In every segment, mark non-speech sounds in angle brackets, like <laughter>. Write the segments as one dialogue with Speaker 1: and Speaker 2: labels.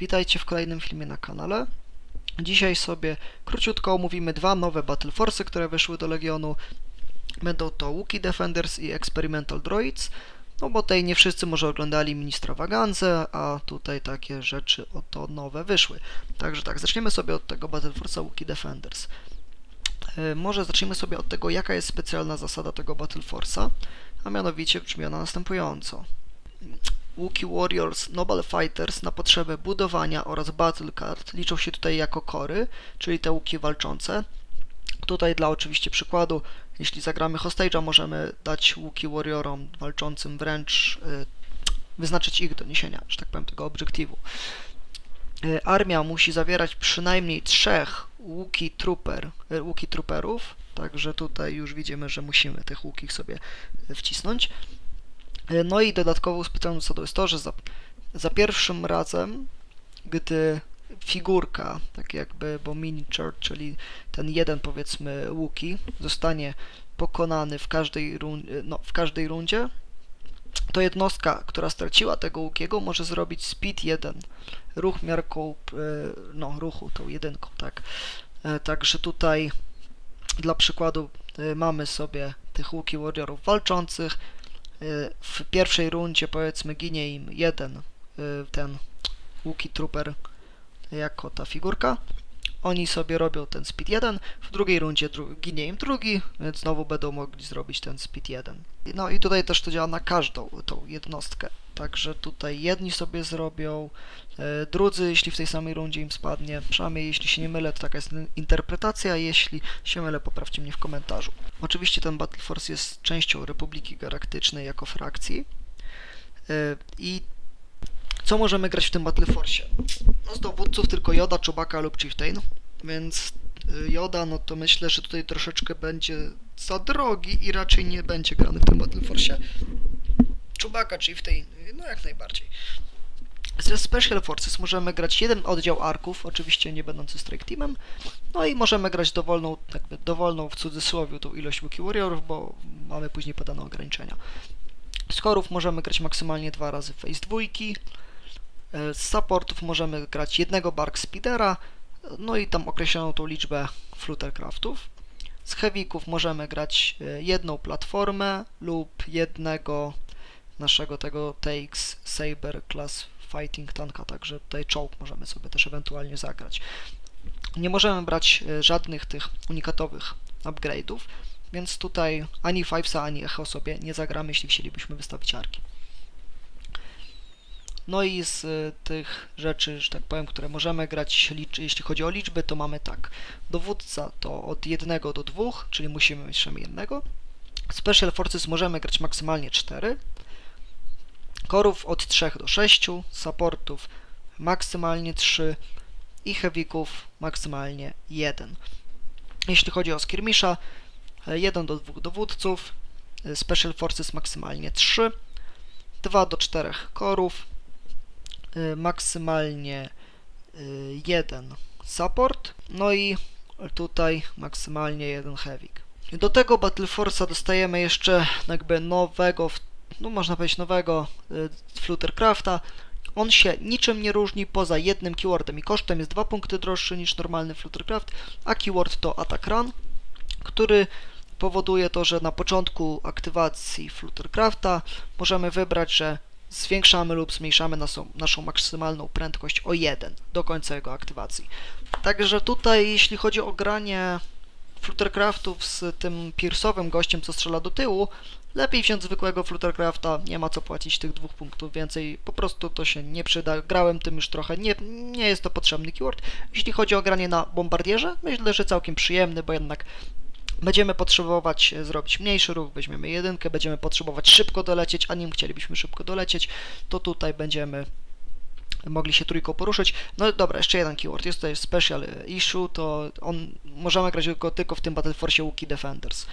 Speaker 1: Witajcie w kolejnym filmie na kanale. Dzisiaj sobie króciutko omówimy dwa nowe Battle Force'y, które wyszły do Legionu. Będą to Wookiee Defenders i Experimental Droids. No bo tutaj nie wszyscy może oglądali Ministra Waganze, a tutaj takie rzeczy oto nowe wyszły. Także tak, zaczniemy sobie od tego Battle Force'a Wookiee Defenders. E, może zacznijmy sobie od tego, jaka jest specjalna zasada tego Battle Force'a, a mianowicie brzmi ona następująco. Wookiee Warriors Noble Fighters na potrzeby budowania oraz Battle Card liczą się tutaj jako kory, czyli te łuki walczące. Tutaj dla oczywiście przykładu, jeśli zagramy Hostage'a, możemy dać łuki Warriorom walczącym wręcz y, wyznaczyć ich do niesienia, że tak powiem, tego obiektywu. Y, armia musi zawierać przynajmniej trzech łuki trooper, y, łuki trooperów, także tutaj już widzimy, że musimy tych łukich sobie wcisnąć. No i dodatkową specjalną zasadą jest to, że za, za pierwszym razem, gdy figurka, tak jakby, bo miniature, czyli ten jeden powiedzmy łuki, zostanie pokonany w każdej, run no, w każdej rundzie, to jednostka, która straciła tego łukiego, może zrobić speed 1, ruch miarką, e, no, ruchu, tą jedynką, tak. E, także tutaj dla przykładu e, mamy sobie tych łuki warriorów walczących, w pierwszej rundzie powiedzmy ginie im jeden y, ten Łuki Trooper jako ta figurka. Oni sobie robią ten speed 1, w drugiej rundzie ginie im drugi, więc znowu będą mogli zrobić ten speed 1. No i tutaj też to działa na każdą tą jednostkę. Także tutaj jedni sobie zrobią, e, drudzy, jeśli w tej samej rundzie im spadnie. Przynajmniej jeśli się nie mylę, to taka jest interpretacja. Jeśli się mylę, poprawcie mnie w komentarzu. Oczywiście ten Battle Force jest częścią Republiki Galaktycznej jako frakcji. E, I co możemy grać w tym Battle Force? No z dowódców tylko Yoda, Chewbacca lub Chieftain, więc Yoda, no to myślę, że tutaj troszeczkę będzie za drogi i raczej nie będzie grany w tym Battle Force. Chewbacca, Chieftain, no jak najbardziej. Ze Special Forces możemy grać jeden oddział arków, oczywiście nie będący Strike Teamem, no i możemy grać dowolną, jakby dowolną w cudzysłowie tą ilość Wookiee Warriorów, bo mamy później podane ograniczenia. Z chorów możemy grać maksymalnie dwa razy Face dwójki, e, z supportów możemy grać jednego Bark Speedera, no i tam określoną tą liczbę Fluttercraftów. Z heavyków możemy grać e, jedną platformę lub jednego naszego tego TX Saber Class Fighting Tanka, także tutaj czołg możemy sobie też ewentualnie zagrać. Nie możemy brać e, żadnych tych unikatowych upgrade'ów, więc tutaj ani Fivesa, ani Echo sobie nie zagramy, jeśli chcielibyśmy wystawić arki. No i z y, tych rzeczy, że tak powiem, które możemy grać, jeśli chodzi o liczby, to mamy tak. Dowódca to od 1 do 2, czyli musimy mieć przynajmniej jednego. Special Forces możemy grać maksymalnie 4. Korów od 3 do 6, supportów maksymalnie 3 i heavyków maksymalnie 1. Jeśli chodzi o skirmisza, 1 do 2 dowódców, Special Forces maksymalnie 3, 2 do 4 korów, Y, maksymalnie y, jeden support, no i tutaj maksymalnie jeden heavik. Do tego Battle Force'a dostajemy jeszcze jakby nowego, no można powiedzieć nowego y, Fluttercrafta. On się niczym nie różni poza jednym keywordem i kosztem jest dwa punkty droższy niż normalny Fluttercraft, a keyword to Attack Run, który powoduje to, że na początku aktywacji Fluttercrafta możemy wybrać, że zwiększamy lub zmniejszamy naszą, naszą maksymalną prędkość o 1 do końca jego aktywacji. Także tutaj, jeśli chodzi o granie Fluttercraftów z tym Pierce'owym gościem, co strzela do tyłu, lepiej wziąć zwykłego Fluttercrafta, nie ma co płacić tych dwóch punktów więcej, po prostu to się nie przyda. Grałem tym już trochę, nie, nie jest to potrzebny keyword. Jeśli chodzi o granie na bombardierze, myślę, że całkiem przyjemny, bo jednak Będziemy potrzebować e, zrobić mniejszy ruch, weźmiemy jedynkę, będziemy potrzebować szybko dolecieć, a nim chcielibyśmy szybko dolecieć, to tutaj będziemy mogli się trójką poruszyć. No dobra, jeszcze jeden keyword, jest tutaj special issue, to on, możemy grać go tylko w tym Battle Force Wookiee Defenders.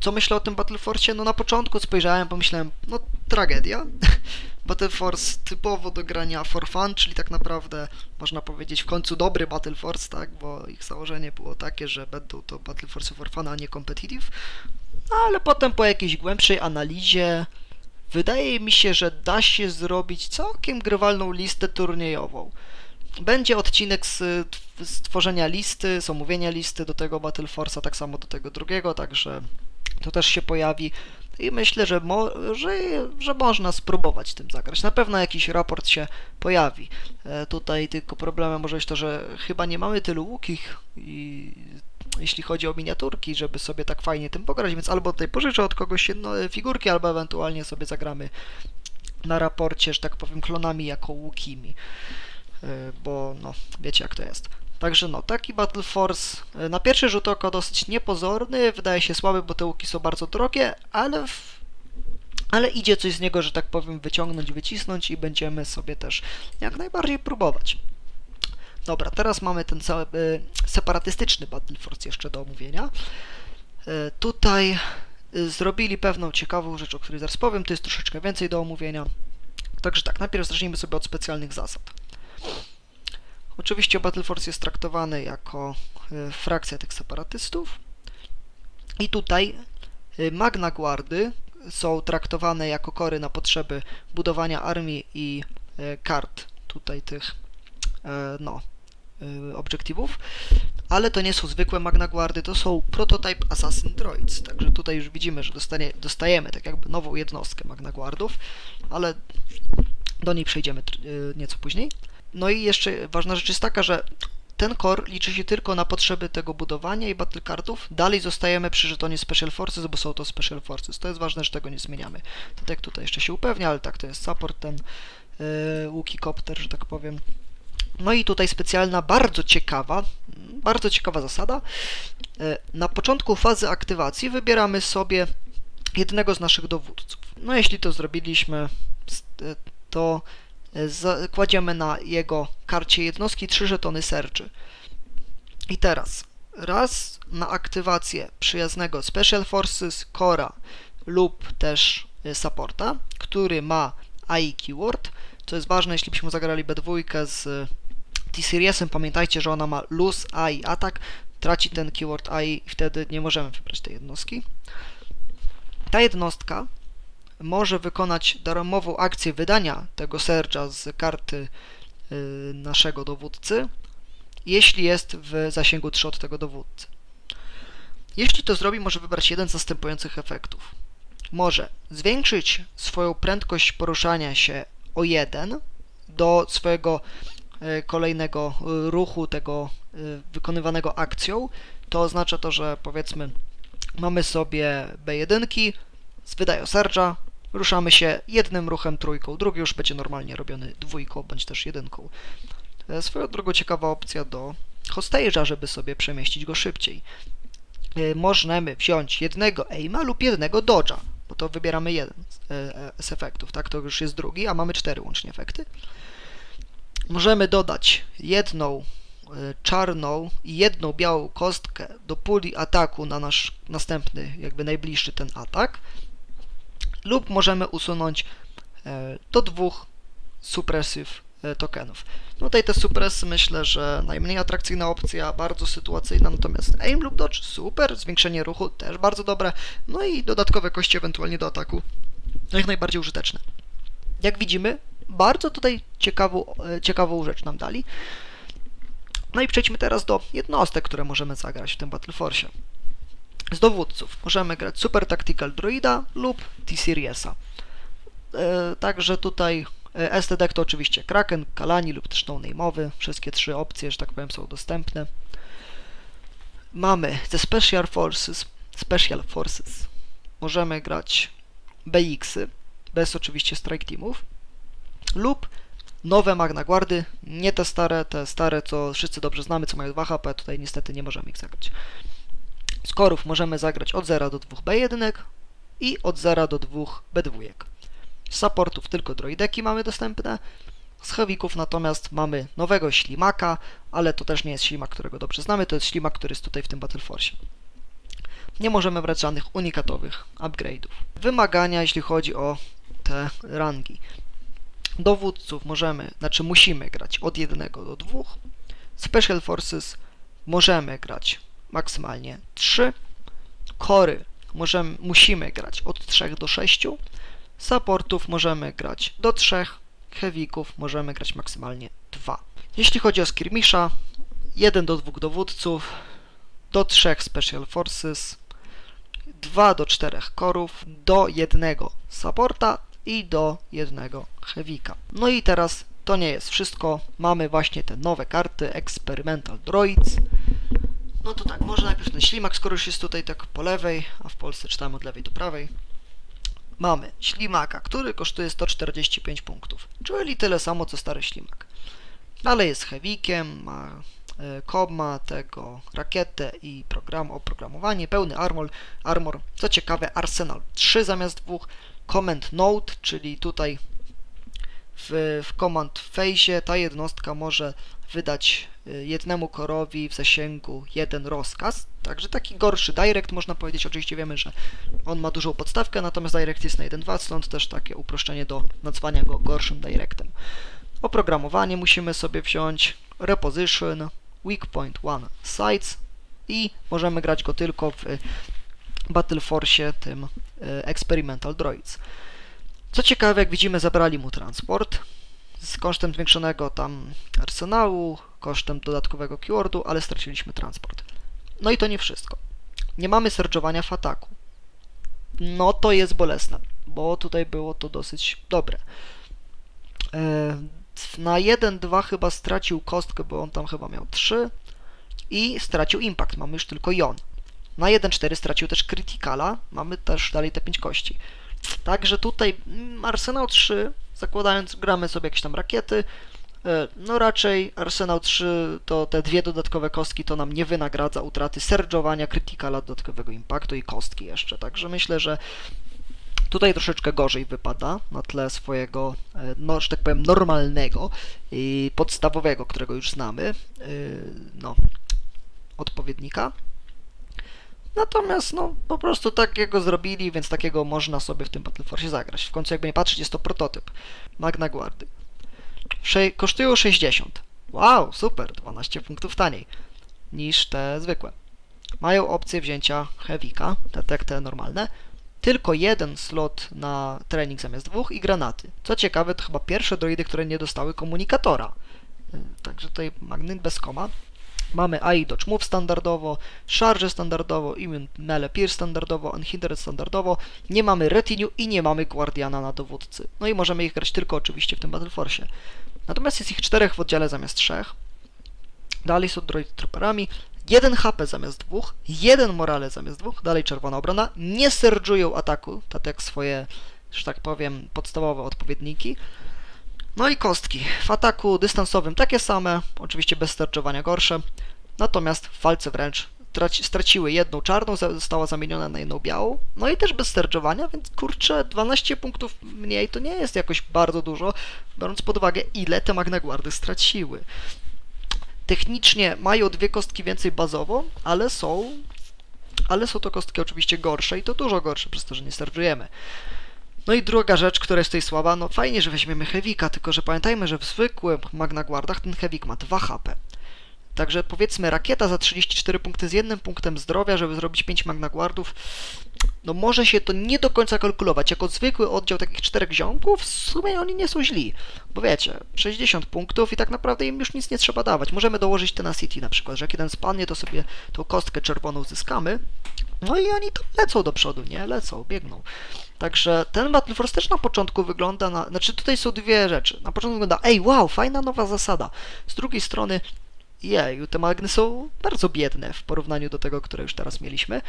Speaker 1: Co myślę o tym Battle Force? No na początku spojrzałem, pomyślałem, no tragedia. <laughs> Battle Force typowo do grania for fun, czyli tak naprawdę można powiedzieć w końcu dobry Battle Force, tak, bo ich założenie było takie, że będą to Battle Force for fun, a nie competitive. No, ale potem po jakiejś głębszej analizie wydaje mi się, że da się zrobić całkiem grywalną listę turniejową. Będzie odcinek z, z tworzenia listy, z omówienia listy do tego Battle Force'a, tak samo do tego drugiego, także to też się pojawi. I myślę, że, że, że można spróbować tym zagrać. Na pewno jakiś raport się pojawi. E, tutaj tylko problemem może być to, że chyba nie mamy tylu łukich i jeśli chodzi o miniaturki, żeby sobie tak fajnie tym pograć, więc albo tutaj pożyczę od kogoś jedno, figurki, albo ewentualnie sobie zagramy na raporcie, że tak powiem, klonami jako łukimi, e, bo no, wiecie jak to jest. Także no, taki Battle Force e, na pierwszy rzut oka dosyć niepozorny, wydaje się słaby, bo te łuki są bardzo drogie, ale, w, ale idzie coś z niego, że tak powiem, wyciągnąć, wycisnąć i będziemy sobie też jak najbardziej próbować. Dobra, teraz mamy ten cały e, separatystyczny Battle Force jeszcze do omówienia. E, tutaj zrobili pewną ciekawą rzecz, o której zaraz powiem, to jest troszeczkę więcej do omówienia. Także tak, najpierw zacznijmy sobie od specjalnych zasad. Oczywiście Battle Force jest traktowany jako frakcja tych separatystów i tutaj Magna Guardy są traktowane jako kory na potrzeby budowania armii i kart tutaj tych no, obiektywów, ale to nie są zwykłe Magna Guardy, to są Prototype Assassin Droids, także tutaj już widzimy, że dostanie, dostajemy tak jakby nową jednostkę Magna Guardów, ale do niej przejdziemy nieco później. No i jeszcze ważna rzecz jest taka, że ten core liczy się tylko na potrzeby tego budowania i battle cardów. Dalej zostajemy przy żetonie Special Forces, bo są to Special Forces. To jest ważne, że tego nie zmieniamy. To tak tutaj jeszcze się upewnia, ale tak, to jest support, ten yy, Wookiecopter, że tak powiem. No i tutaj specjalna, bardzo ciekawa, bardzo ciekawa zasada. Yy, na początku fazy aktywacji wybieramy sobie jednego z naszych dowódców. No jeśli to zrobiliśmy, to kładziemy na jego karcie jednostki 3 żetony serczy. I teraz raz na aktywację przyjaznego Special Forces, Cora lub też Supporta, który ma AI keyword, co jest ważne, jeśli byśmy zagrali B2 z T-Seriesem, pamiętajcie, że ona ma lose AI atak, traci ten keyword AI i wtedy nie możemy wybrać tej jednostki. Ta jednostka może wykonać darmową akcję wydania tego serca z karty y, naszego dowódcy, jeśli jest w zasięgu 3 od tego dowódcy. Jeśli to zrobi, może wybrać jeden z następujących efektów. Może zwiększyć swoją prędkość poruszania się o 1 do swojego kolejnego y, ruchu, tego wykonywanego akcją. To oznacza to, że powiedzmy mamy sobie B1, wydają serca, ruszamy się jednym ruchem trójką, drugi już będzie normalnie robiony dwójką bądź też jedynką. E, swoją drogą ciekawa opcja do hostage'a, żeby sobie przemieścić go szybciej. E, możemy wziąć jednego aima lub jednego dodge'a, bo to wybieramy jeden e, z efektów, tak? To już jest drugi, a mamy cztery łącznie efekty. Możemy dodać jedną czarną i jedną białą kostkę do puli ataku na nasz następny, jakby najbliższy ten atak lub możemy usunąć e, do dwóch suppressive e, tokenów. Tutaj te suppressy myślę, że najmniej atrakcyjna opcja, bardzo sytuacyjna, natomiast aim lub dodge super, zwiększenie ruchu też bardzo dobre, no i dodatkowe kości ewentualnie do ataku, jak najbardziej użyteczne. Jak widzimy, bardzo tutaj ciekawą, e, ciekawą rzecz nam dali. No i przejdźmy teraz do jednostek, które możemy zagrać w tym Battle Force. Z dowódców możemy grać Super Tactical Droida lub T-Seriesa. E, także tutaj e, STD to oczywiście Kraken, Kalani lub też no name'owy. Wszystkie trzy opcje, że tak powiem, są dostępne. Mamy ze Special Forces, Special Forces. Możemy grać BX-y, bez oczywiście Strike Teamów, lub nowe Magna Guardy, nie te stare, te stare, co wszyscy dobrze znamy, co mają 2 HP, tutaj niestety nie możemy ich zagrać. Z korów możemy zagrać od 0 do 2 B1 i od 0 do 2 B2. Z supportów tylko droideki mamy dostępne, z heavyków natomiast mamy nowego ślimaka, ale to też nie jest ślimak, którego dobrze znamy, to jest ślimak, który jest tutaj w tym Battle Force. Nie możemy brać żadnych unikatowych upgrade'ów. Wymagania, jeśli chodzi o te rangi. Dowódców możemy, znaczy musimy grać od 1 do 2. Special Forces możemy grać maksymalnie 3. Kory możemy, musimy grać od 3 do 6. Supportów możemy grać do trzech, heavyków możemy grać maksymalnie dwa. Jeśli chodzi o skirmisha, jeden do dwóch dowódców, do trzech special forces, 2 do 4 korów, do jednego supporta i do jednego heavika. No i teraz to nie jest wszystko. Mamy właśnie te nowe karty Experimental Droids. No to tak, może najpierw ten ślimak, skoro już jest tutaj tak po lewej, a w Polsce czytamy od lewej do prawej. Mamy ślimaka, który kosztuje 145 punktów, czyli tyle samo co stary ślimak. Ale jest heavikiem, ma Cobb ma tego rakietę i program, oprogramowanie, pełny armor, armor. Co ciekawe, Arsenal 3 zamiast 2, Command Node, czyli tutaj w, w Command Phase ta jednostka może wydać y, jednemu korowi w zasięgu jeden rozkaz, także taki gorszy direct można powiedzieć, oczywiście wiemy, że on ma dużą podstawkę, natomiast direct jest na 1.2, stąd też takie uproszczenie do nazwania go gorszym directem. Oprogramowanie musimy sobie wziąć, reposition, weak point 1 sites i możemy grać go tylko w Battle Force tym Experimental Droids. Co ciekawe, jak widzimy, zabrali mu transport z kosztem zwiększonego tam arsenału, kosztem dodatkowego keywordu, ale straciliśmy transport. No i to nie wszystko. Nie mamy serge'owania w ataku. No to jest bolesne, bo tutaj było to dosyć dobre. E, na 1-2 chyba stracił kostkę, bo on tam chyba miał 3 i stracił impact, mamy już tylko jon. Na 1-4 stracił też criticala, mamy też dalej te 5 kości. Także tutaj mm, Arsenał 3, zakładając, gramy sobie jakieś tam rakiety, e, no raczej Arsenał 3 to te dwie dodatkowe kostki to nam nie wynagradza utraty serge'owania, criticala, dodatkowego impaktu i kostki jeszcze. Także myślę, że Tutaj troszeczkę gorzej wypada na tle swojego, e, no, że tak powiem, normalnego i podstawowego, którego już znamy, e, no, odpowiednika. Natomiast, no, po prostu takiego zrobili, więc takiego można sobie w tym Battle Force zagrać. W końcu, jakby nie patrzeć, jest to prototyp Magna Guardy. Sze kosztują 60. Wow, super, 12 punktów taniej niż te zwykłe. Mają opcję wzięcia Heavika, te, te, normalne, tylko jeden slot na trening zamiast dwóch i granaty. Co ciekawe, to chyba pierwsze droidy, które nie dostały komunikatora. Także tutaj magnet bez koma. Mamy AI Dodge Move standardowo, Charge standardowo, Immune Melee Pierce standardowo, Unhindered standardowo. Nie mamy Retinue i nie mamy Guardiana na dowódcy. No i możemy ich grać tylko oczywiście w tym Battle Force. Natomiast jest ich czterech w oddziale zamiast trzech. Dalej są droid trooperami. 1 HP zamiast dwóch, jeden morale zamiast dwóch, dalej czerwona obrona, nie serdują ataku, tak jak swoje, że tak powiem, podstawowe odpowiedniki. No i kostki. W ataku dystansowym takie same, oczywiście bez sterczowania gorsze, natomiast w walce wręcz straciły jedną czarną, została zamieniona na jedną białą, no i też bez sterczowania, więc kurczę, 12 punktów mniej to nie jest jakoś bardzo dużo, biorąc pod uwagę ile te Magnaguardy straciły. Technicznie mają dwie kostki więcej bazowo, ale są, ale są to kostki oczywiście gorsze i to dużo gorsze przez to, że nie startujemy. No i druga rzecz, która jest tutaj słaba, no fajnie, że weźmiemy Hewika, tylko że pamiętajmy, że w zwykłych Magna Guardach ten Hewik ma 2 HP. Także powiedzmy rakieta za 34 punkty z jednym punktem zdrowia, żeby zrobić 5 Magna Guardów, no może się to nie do końca kalkulować. Jako zwykły oddział takich czterech ziomków, w sumie oni nie są źli. Bo wiecie, 60 punktów i tak naprawdę im już nic nie trzeba dawać. Możemy dołożyć tenacity na przykład, że jak jeden spadnie, to sobie tą kostkę czerwoną zyskamy. No i oni tam lecą do przodu, nie? Lecą, biegną. Także ten Battle Force też na początku wygląda na... Znaczy tutaj są dwie rzeczy. Na początku wygląda, ej, wow, fajna nowa zasada. Z drugiej strony, jej, te magny są bardzo biedne w porównaniu do tego, które już teraz mieliśmy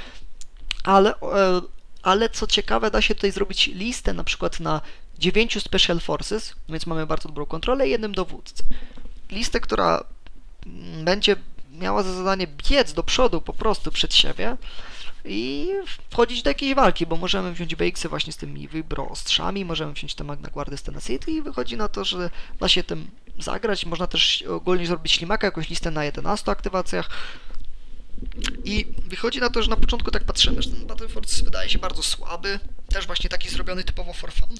Speaker 1: ale, e, ale co ciekawe, da się tutaj zrobić listę na przykład na 9 Special Forces, więc mamy bardzo dobrą kontrolę i jednym dowódcy. Listę, która będzie miała za zadanie biec do przodu po prostu przed siebie i wchodzić do jakiejś walki, bo możemy wziąć BX właśnie z tymi wybroostrzami, możemy wziąć te Magna Guardy z Tennessee i wychodzi na to, że da się tym zagrać. Można też ogólnie zrobić ślimaka, jakąś listę na 11 aktywacjach, i wychodzi na to, że na początku tak patrzymy, że ten Battle Force wydaje się bardzo słaby, też właśnie taki zrobiony typowo for fun.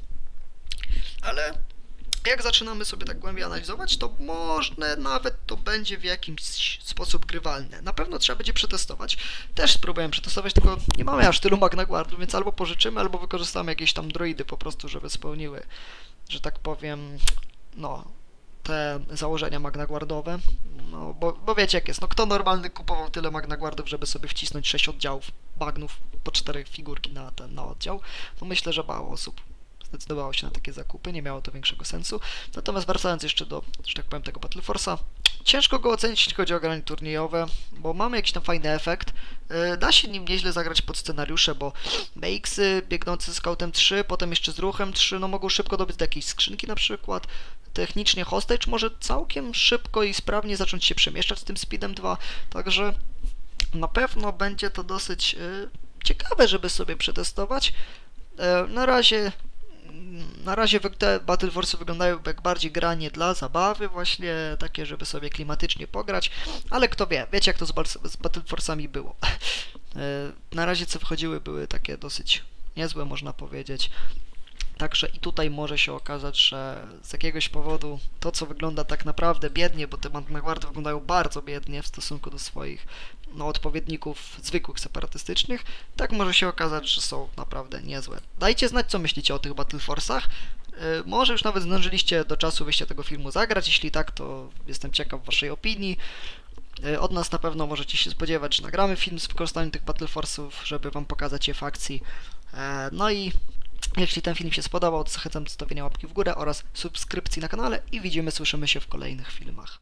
Speaker 1: Ale jak zaczynamy sobie tak głębiej analizować, to może nawet to będzie w jakimś sposób grywalne. Na pewno trzeba będzie przetestować. Też spróbujemy przetestować, tylko nie mamy aż tylu Magnaguardów, więc albo pożyczymy, albo wykorzystamy jakieś tam droidy po prostu, żeby spełniły, że tak powiem, no, te założenia magnaguardowe. No, bo, bo wiecie jak jest, no kto normalny kupował tyle magnaguardów, żeby sobie wcisnąć 6 oddziałów bagnów po 4 figurki na ten na oddział? No myślę, że mało osób zdecydowało się na takie zakupy, nie miało to większego sensu. Natomiast wracając jeszcze do, że tak powiem, tego Battle Force'a, ciężko go ocenić, jeśli chodzi o granie turniejowe, bo mamy jakiś tam fajny efekt. Yy, da się nim nieźle zagrać pod scenariusze, bo BX-y biegnące z Scoutem 3, potem jeszcze z Ruchem 3, no mogą szybko dobyć do jakiejś skrzynki na przykład. Technicznie Hostage może całkiem szybko i sprawnie zacząć się przemieszczać z tym Speedem 2, także na pewno będzie to dosyć yy, ciekawe, żeby sobie przetestować. Yy, na razie na razie te Battle Force wyglądają jak bardziej granie dla zabawy, właśnie takie, żeby sobie klimatycznie pograć, ale kto wie, wiecie jak to z, z Battle Force'ami było. <laughs> na razie co wychodziły były takie dosyć niezłe, można powiedzieć. Także i tutaj może się okazać, że z jakiegoś powodu to, co wygląda tak naprawdę biednie, bo te Magnaguardy wyglądają bardzo biednie w stosunku do swoich no, odpowiedników zwykłych separatystycznych, tak może się okazać, że są naprawdę niezłe. Dajcie znać, co myślicie o tych Battle Force'ach. Yy, może już nawet zdążyliście do czasu wyjścia tego filmu zagrać, jeśli tak, to jestem ciekaw waszej opinii. Yy, od nas na pewno możecie się spodziewać, że nagramy film z wykorzystaniem tych Battle Force'ów, żeby wam pokazać je w akcji. Yy, no i jeśli ten film się spodobał, to zachęcam do zostawienia łapki w górę oraz subskrypcji na kanale i widzimy, słyszymy się w kolejnych filmach.